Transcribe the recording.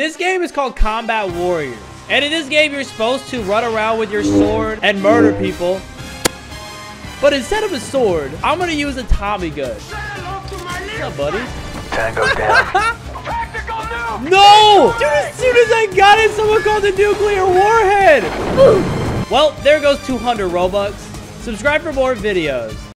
This game is called Combat Warriors. And in this game, you're supposed to run around with your sword and murder people. But instead of a sword, I'm going to use a Tommy gun. What's up, buddy? Tango down. No! Dude, as soon as I got it, someone called the nuclear warhead. well, there goes 200 Robux. Subscribe for more videos.